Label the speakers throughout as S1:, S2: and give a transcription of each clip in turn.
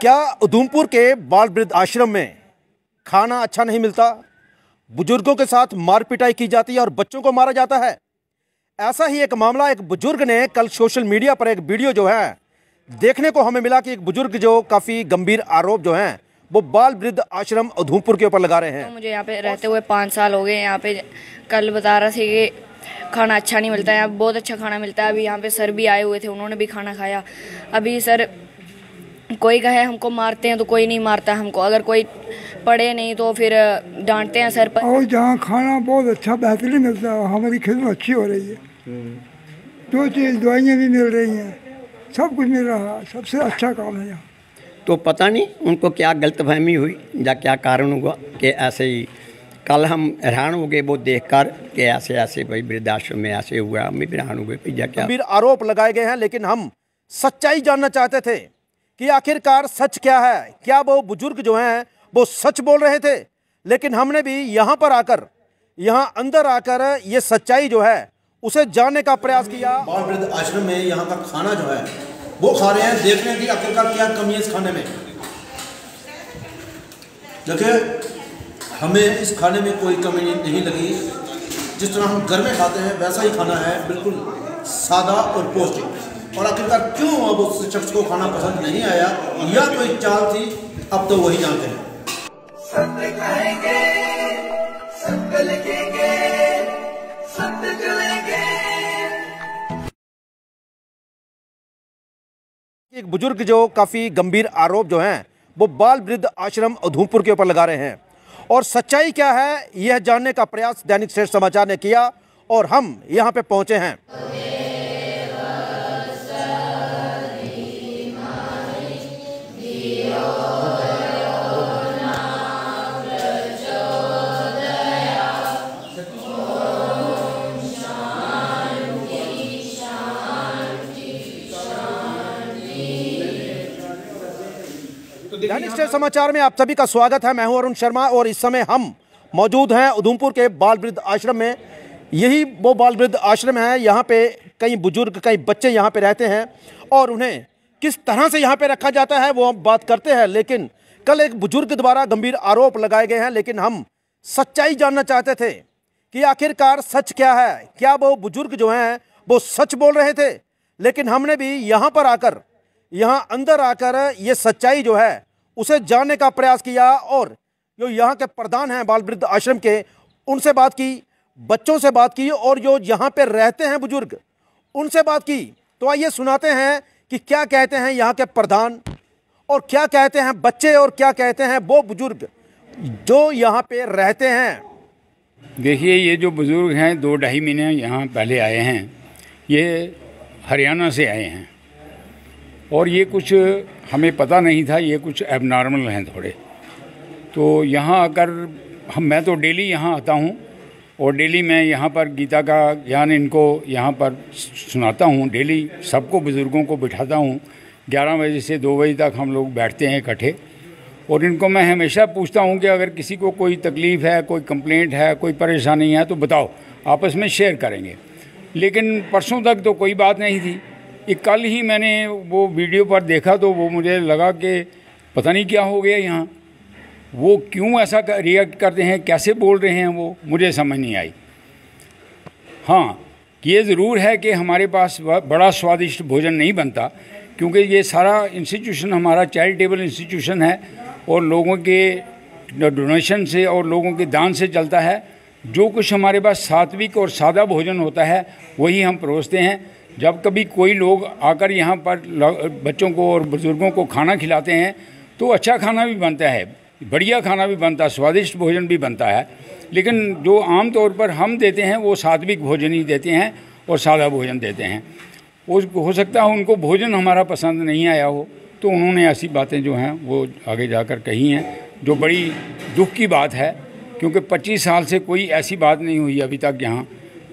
S1: क्या उधमपुर के बाल वृद्ध आश्रम में खाना अच्छा नहीं मिलता? बुज़ुर्गों के साथ मार पिटाई की जाती है और बच्चों को मारा जाता है। ऐसा ही एक मामला एक बुज़ुर्ग ने कल सोशल मीडिया पर एक वीडियो जो है, देखने को हमें मिला कि एक बुज़ुर्ग जो काफ़ी गंभीर आरोप जो हैं, वो बाल वृद्ध आश्रम उधमपुर के ऊपर लगा रहे हैं।
S2: तो मुझे यहाँ पे रहते हुए पाँच साल हो गए यहाँ पे कल बता रहा था कि खाना अच्छा नहीं मिलता है यहाँ बहुत अच्छा खाना मिलता है। अभी यहाँ पे सर भी आए हुए थे, उन्होंने भी खाना खाया। अभी सर कोई कहे हमको मारते हैं तो कोई नहीं मारता हमको। अगर कोई पढ़े नहीं तो फिर डांटते हैं सर पर।
S3: और जहाँ खाना बहुत अच्छा बेहतरीन मिलता है हमारी खिदमत अच्छी हो रही है। जो चीज़ दवाइयाँ भी मिल रही हैं। सब कुछ मिल रहा है। सबसे अच्छा काम है यहाँ।
S4: तो पता नहीं उनको क्या गलतफहमी हुई या क्या कारण हुआ कि ऐसे ही कल हम हैरान हो गए वो देखकर कि ऐसे ऐसे भाई वृद्धाश्रम में ऐसे हुआ हम भी हैरान हो गए भैया क्या।
S1: आरोप लगाए गए हैं लेकिन हम सच्चाई जानना चाहते थे। कि आखिरकार सच क्या है? क्या वो बुज़ुर्ग जो हैं, वो सच बोल रहे थे? लेकिन हमने भी यहाँ पर आकर, यहाँ अंदर आकर ये सच्चाई जो है, उसे जानने का प्रयास किया।
S5: बाल आश्रम में यहाँ का खाना जो है, वो खा रहे हैं देख रहे हैं कि आखिरकार क्या कमी है इस खाने में? देखिए, हमें इस खाने में कोई कमी नहीं लगी। जिस तरह हम घर में खाते हैं, वैसा ही खाना है, बिल्कुल सादा और पौष्टिक। और आखिरकार क्यों अब उस शख्स को खाना पसंद नहीं आया? या कोई चाल थी अब तो वही जानते हैं।
S6: सत्य कहेंगे सत्य लिखेंगे सत्य चलेंगे।
S1: एक बुज़ुर्ग जो काफ़ी गंभीर आरोप जो हैं वो बाल वृद्ध आश्रम उधमपुर के ऊपर लगा रहे हैं। और सच्चाई क्या है यह जानने का प्रयास दैनिक श्रेष्ठ समाचार ने किया और हम यहाँ पे पहुँचे हैं। दैनिक स्टेट समाचार में आप सभी का स्वागत है। मैं हूँ अरुण शर्मा और इस समय हम मौजूद हैं उधमपुर के बाल वृद्ध आश्रम में। यही वो बाल वृद्ध आश्रम है यहाँ पे कई बुज़ुर्ग कई बच्चे यहाँ पे रहते हैं और उन्हें किस तरह से यहाँ पे रखा जाता है वो हम बात करते हैं लेकिन कल एक बुज़ुर्ग द्वारा गंभीर आरोप लगाए गए हैं लेकिन हम सच्चाई जानना चाहते थे कि आखिरकार सच क्या है। क्या वो बुज़ुर्ग जो हैं वो सच बोल रहे थे? लेकिन हमने भी यहाँ पर आकर यहाँ अंदर आकर ये सच्चाई जो है, उसे जानने का प्रयास किया और जो यहाँ के प्रधान हैं बाल वृद्ध आश्रम के, उनसे बात की, बच्चों से बात की और जो यहाँ पे रहते हैं बुज़ुर्ग, उनसे बात की। तो आइए सुनाते हैं कि क्या कहते हैं यहाँ के प्रधान और क्या कहते हैं बच्चे और क्या कहते हैं वो बुज़ुर्ग जो यहाँ पे रहते हैं।
S7: देखिए, ये जो बुज़ुर्ग हैं, दो ढाई महीने यहाँ पहले आए हैं। ये हरियाणा से आए हैं। और ये कुछ हमें पता नहीं था, ये कुछ एबनॉर्मल हैं थोड़े। तो यहाँ आकर हम, मैं तो डेली यहाँ आता हूँ और डेली मैं यहाँ पर गीता का ज्ञान इनको यहाँ पर सुनाता हूँ। डेली सबको, बुज़ुर्गों को बिठाता हूँ। ग्यारह बजे से दो बजे तक हम लोग बैठते हैं इकट्ठे। और इनको मैं हमेशा पूछता हूँ कि अगर किसी को कोई तकलीफ़ है, कोई कंप्लेंट है, कोई परेशानी है तो बताओ, आपस में शेयर करेंगे। लेकिन परसों तक तो कोई बात नहीं थी। कल ही मैंने वो वीडियो पर देखा तो वो मुझे लगा कि पता नहीं क्या हो गया यहाँ। वो क्यों ऐसा रिएक्ट करते हैं, कैसे बोल रहे हैं वो, मुझे समझ नहीं आई। हाँ ये ज़रूर है कि हमारे पास बड़ा स्वादिष्ट भोजन नहीं बनता, क्योंकि ये सारा इंस्टीट्यूशन हमारा चैरिटेबल इंस्टीट्यूशन है और लोगों के डोनेशन से और लोगों के दान से चलता है। जो कुछ हमारे पास सात्विक और सादा भोजन होता है, वही हम परोसते हैं। जब कभी कोई लोग आकर यहाँ पर बच्चों को और बुज़ुर्गों को खाना खिलाते हैं तो अच्छा खाना भी बनता है, बढ़िया खाना भी बनता है, स्वादिष्ट भोजन भी बनता है, लेकिन जो आम तौर पर हम देते हैं, वो सात्विक भोजन ही देते हैं और सादा भोजन देते हैं। हो सकता है उनको भोजन हमारा पसंद नहीं आया हो तो उन्होंने ऐसी बातें जो हैं, वो आगे जाकर कही हैं, जो बड़ी दुख की बात है, क्योंकि 25 साल से कोई ऐसी बात नहीं हुई अभी तक यहाँ।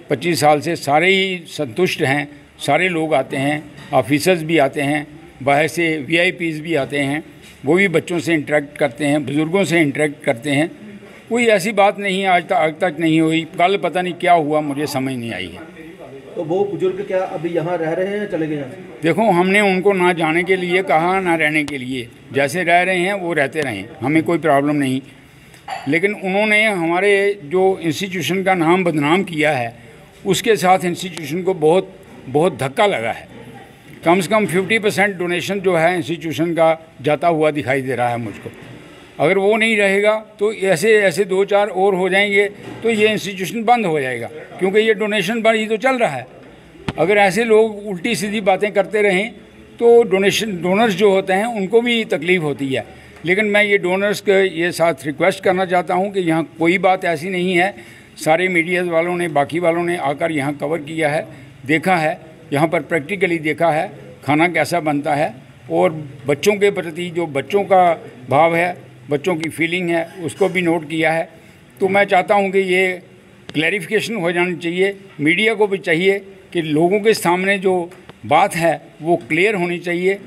S7: 25 साल से सारे ही संतुष्ट हैं सारे लोग आते हैं ऑफिसर्स भी आते हैं बाहर से वी भी आते हैं वो भी बच्चों से इंटरेक्ट करते हैं बुज़ुर्गों से इंटरेक्ट करते हैं। कोई ऐसी बात नहीं आज तक आज तक नहीं हुई कल पता नहीं क्या हुआ मुझे समझ नहीं आई है।
S5: तो वो बुज़ुर्ग क्या अभी यहाँ रह रहे हैं चले गए यहाँ
S7: देखो हमने उनको ना जाने के लिए कहा ना रहने के लिए। जैसे रह रहे हैं वो रहते रहें हमें कोई प्रॉब्लम नहीं। लेकिन उन्होंने हमारे जो इंस्टीट्यूशन का नाम बदनाम किया है उसके साथ इंस्टीट्यूशन को बहुत बहुत धक्का लगा है। कम से कम 50 परसेंट डोनेशन जो है इंस्टीट्यूशन का जाता हुआ दिखाई दे रहा है मुझको। अगर वो नहीं रहेगा तो ऐसे ऐसे दो चार और हो जाएँगे तो ये इंस्टीट्यूशन बंद हो जाएगा। क्योंकि ये डोनेशन पर ही तो चल रहा है। अगर ऐसे लोग उल्टी सीधी बातें करते रहें तो डोनेशन डोनर्स जो होते हैं, उनको भी तकलीफ़ होती है। लेकिन मैं ये डोनर्स के ये साथ रिक्वेस्ट करना चाहता हूँ कि यहाँ कोई बात ऐसी नहीं है। सारे मीडिया वालों ने, बाकी वालों ने आकर यहाँ कवर किया है। देखा है यहाँ पर प्रैक्टिकली देखा है खाना कैसा बनता है और बच्चों के प्रति जो बच्चों का भाव है बच्चों की फीलिंग है उसको भी नोट किया है। तो मैं चाहता हूँ कि ये क्लैरिफिकेशन हो जानी चाहिए मीडिया को भी चाहिए कि लोगों के सामने जो बात है वो क्लियर होनी चाहिए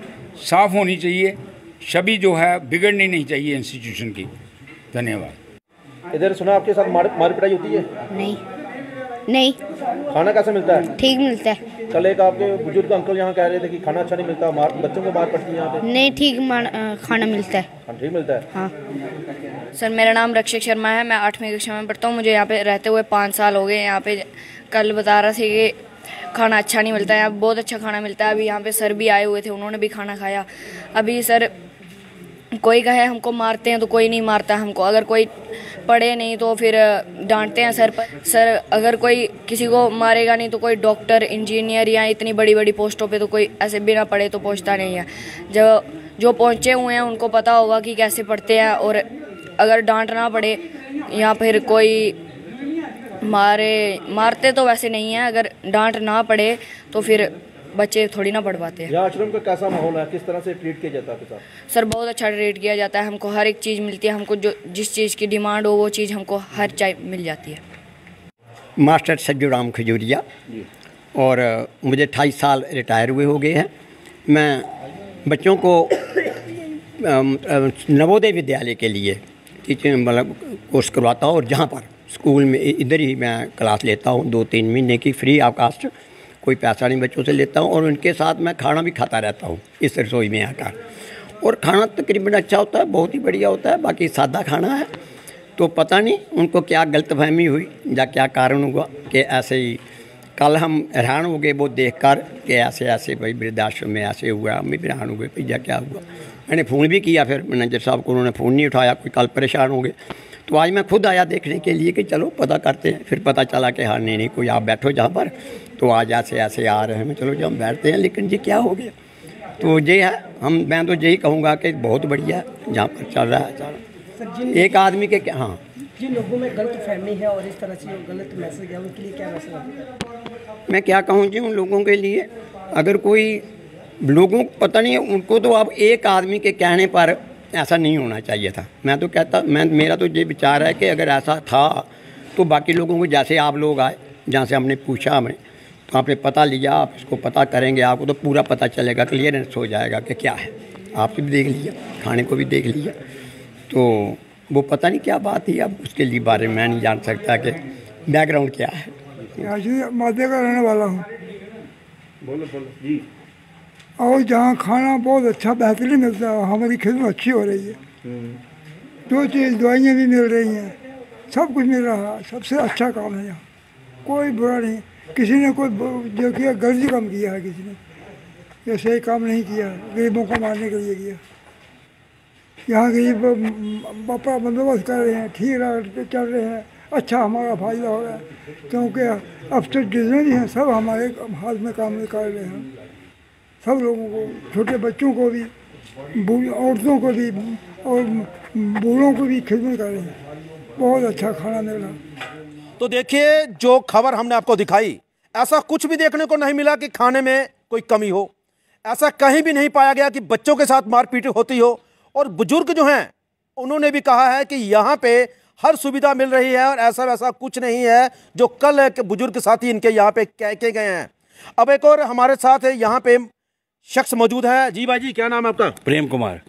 S7: साफ़ होनी चाहिए छवि जो है बिगड़नी नहीं चाहिए इंस्टीट्यूशन की। धन्यवाद।
S5: इधर सुना आपके साथ मार मार पिटाई होती है?
S8: नहीं। नहीं।
S5: खाना कैसे मिलता है?
S8: ठीक मिलता है।
S5: कल एक आपके बुज़ुर्ग अंकल यहाँ कह रहे थे कि खाना अच्छा नहीं मिलता मार बच्चों को मार पड़ती है यहाँ पे।
S8: नहीं ठीक खाना मिलता है
S5: ठीक मिलता है।
S8: हाँ।
S2: सर मेरा नाम रक्षक शर्मा है मैं आठवीं कक्षा में पढ़ता हूँ मुझे यहाँ पे रहते हुए पाँच साल हो गए यहाँ पे कल बता रहा थे कि खाना अच्छा नहीं मिलता है यहाँ बहुत अच्छा खाना मिलता है अभी यहाँ पे सर भी आए हुए थे उन्होंने भी खाना खाया। अभी सर कोई कहे हमको मारते हैं तो कोई नहीं मारता हमको अगर कोई पढ़े नहीं तो फिर डांटते हैं सर पर। सर, अगर कोई किसी को मारेगा नहीं तो कोई डॉक्टर, इंजीनियर या इतनी बड़ी बड़ी पोस्टों पे तो कोई ऐसे बिना पढ़े तो पहुँचता नहीं है। जो जो पहुँचे हुए हैं उनको पता होगा कि कैसे पढ़ते हैं और अगर डांट ना पड़े या फिर कोई मारे, मारते तो वैसे नहीं है। अगर डांट ना पड़े तो फिर बच्चे थोड़ी ना पढ़ पाते हैं।
S5: यहाँ आश्रम का कैसा माहौल है? किस तरह से ट्रीट किया जाता है आपके साथ?
S2: सर बहुत अच्छा ट्रीट किया जाता है। हमको हर एक चीज़ मिलती है। हमको जो जिस चीज़ की डिमांड हो वो चीज़ हमको हर चाय मिल जाती है।
S4: मास्टर सज्जू राम खजूरिया और मुझे अट्ठाईस साल रिटायर हुए हो गए हैं। मैं बच्चों को नवोदय विद्यालय के लिए टीचिंग मतलब कोर्स करवाता हूँ। और जहाँ पर स्कूल में इधर ही मैं क्लास लेता हूँ। दो तीन महीने की फ्री ऑफ़ कास्ट कोई पैसा नहीं, बच्चों से लेता हूँ और उनके साथ मैं खाना भी खाता रहता हूँ इस रसोई में आकर। और खाना तकरीबन अच्छा होता है, बहुत ही बढ़िया होता है, बाकी सादा खाना है। तो पता नहीं उनको क्या गलतफहमी हुई या क्या कारण हुआ कि ऐसे ही कल हम हैरान हो गए वो देख कर कि ऐसे ऐसे भाई वृद्धाश्रम में ऐसे हुआ, हम भी हैरान हो गए, भैया क्या हुआ? मैंने फ़ोन भी किया फिर मैनेजर साहब को, उन्होंने फ़ोन नहीं उठाया, कोई कल परेशान हो गए। तो आज मैं खुद आया देखने के लिए कि चलो पता करते हैं। फिर पता चला कि हाँ नहीं नहीं कोई आप बैठो जहाँ पर। तो आज ऐसे ऐसे आ रहे हैं। चलो जब हम बैठते हैं। लेकिन जी क्या हो गया? तो ये है हम मैं तो यही कहूँगा कि बहुत बढ़िया है जहाँ पर चल रहा है। चल रहा एक आदमी के क्या हाँ।
S9: जिन लोगों में गलत फहमी है और इस तरह से जो गलत मैसेज है उनके लिए क्या मैसेज
S4: मैं क्या कहूँ जी उन लोगों के लिए? अगर कोई लोगों को पता नहीं है उनको तो आप एक आदमी के कहने पर ऐसा नहीं होना चाहिए था। मैं तो कहता मैं मेरा तो ये विचार है कि अगर ऐसा था तो बाकी लोगों को जैसे आप लोग आए जहाँ से हमने पूछा हमें तो आपने पता लिया आप इसको पता करेंगे आपको तो पूरा पता चलेगा क्लियरेंस हो जाएगा कि क्या है। आपने भी देख लिया खाने को भी देख लिया तो वो पता नहीं क्या बात थी अब उसके लिए बारे में मैं नहीं जान सकता कि बैकग्राउंड क्या है।
S3: मादे का रहने वाला हूँ।
S5: बोलो बोलो जी।
S3: और जहाँ खाना बहुत अच्छा बेहतरीन मिलता है हमारी खिदमत अच्छी हो रही है। दो चीज़ दवाइयाँ भी मिल रही हैं। सब कुछ मिल रहा है सबसे अच्छा काम है यहाँ। कोई बुरा नहीं किसी ने कोई जो किया गर्जी कम किया है किसी ने। ये सही काम नहीं किया गरीबों को मारने के लिए किया। यहाँ गरीब अपना बंदोबस्त कर रहे हैं ठीक रह चल रहे हैं अच्छा हमारा फ़ायदा हो रहा है। क्योंकि अफसर जितने भी हैं सब हमारे हाथ में काम कर रहे हैं। सब लोगों को, छोटे बच्चों को भी औरतों को भी, और बूढ़ों को भी खिदमत कर रहे बहुत अच्छा खाना मिल
S1: तो देखिए, जो खबर हमने आपको दिखाई, ऐसा कुछ भी देखने को नहीं मिला कि खाने में कोई कमी हो। ऐसा कहीं भी नहीं पाया गया कि बच्चों के साथ मारपीट होती हो। और बुज़ुर्ग जो हैं, उन्होंने भी कहा है कि यहाँ पे हर सुविधा मिल रही है और ऐसा वैसा कुछ नहीं है जो कल बुज़ुर्ग साथी इनके यहाँ पे कह के गए हैं। अब एक और हमारे साथ है, यहाँ पे शख्स मौजूद है। जी भाई जी क्या नाम है आपका?
S10: प्रेम कुमार।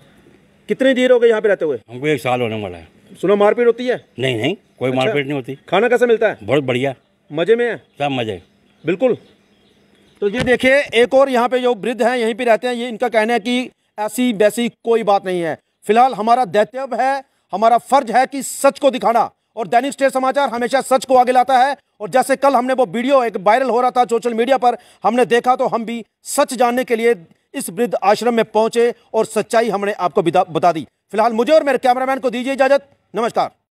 S1: कितने देर हो गए यहाँ पे रहते हुए?
S10: हमको एक साल होने वाला है।
S1: सुनो मारपीट होती है?
S10: नहीं नहीं कोई
S1: अच्छा।
S10: मारपीट नहीं होती।
S1: खाना कैसा मिलता है?
S10: बहुत बढ़िया।
S1: मज़े में है?
S10: सब मज़े।
S1: बिल्कुल। तो ये देखिए एक और यहाँ पे जो वृद्ध हैं यहीं पे रहते हैं। ये इनका कहना है कि ऐसी वैसी कोई बात नहीं है। फ़िलहाल हमारा दायित्व है हमारा फ़र्ज़ है कि सच को दिखाना। और दैनिक स्टेट समाचार हमेशा सच को आगे लाता है। और जैसे कल हमने वो वीडियो एक वायरल हो रहा था सोशल मीडिया पर, हमने देखा तो हम भी सच जानने के लिए इस वृद्ध आश्रम में पहुँचे और सच्चाई हमने आपको बता दी। फ़िलहाल मुझे और मेरे कैमरामैन को दीजिए इजाज़त। नमस्कार।